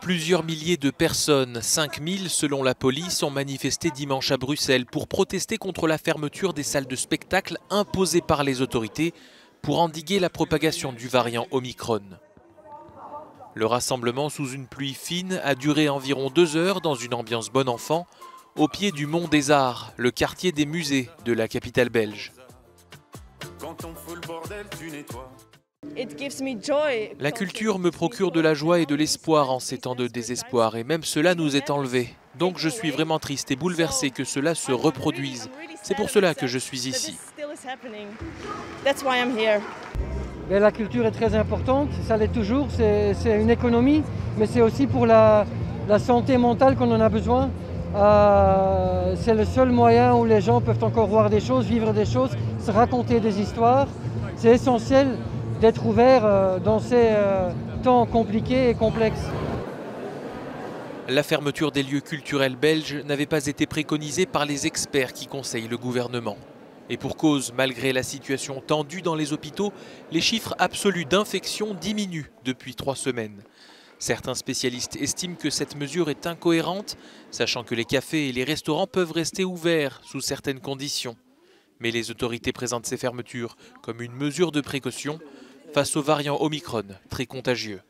Plusieurs milliers de personnes, 5000 selon la police, ont manifesté dimanche à Bruxelles pour protester contre la fermeture des salles de spectacle imposées par les autorités pour endiguer la propagation du variant Omicron. Le rassemblement sous une pluie fine a duré environ deux heures dans une ambiance bon enfant, au pied du Mont des Arts, le quartier des musées de la capitale belge. La culture me procure de la joie et de l'espoir en ces temps de désespoir, et même cela nous est enlevé. Donc je suis vraiment triste et bouleversé que cela se reproduise. C'est pour cela que je suis ici. Mais la culture est très importante, ça l'est toujours, c'est une économie, mais c'est aussi pour la, santé mentale qu'on en a besoin. Euh, c'est le seul moyen où les gens peuvent encore voir des choses, vivre des choses, se raconter des histoires. C'est essentiel d'être ouvert euh, dans ces euh, temps compliqués et complexes. La fermeture des lieux culturels belges n'avait pas été préconisée par les experts qui conseillent le gouvernement. Et pour cause, malgré la situation tendue dans les hôpitaux, les chiffres absolus d'infection diminuent depuis trois semaines. Certains spécialistes estiment que cette mesure est incohérente, sachant que les cafés et les restaurants peuvent rester ouverts sous certaines conditions. Mais les autorités présentent ces fermetures comme une mesure de précaution face au variant Omicron, très contagieux.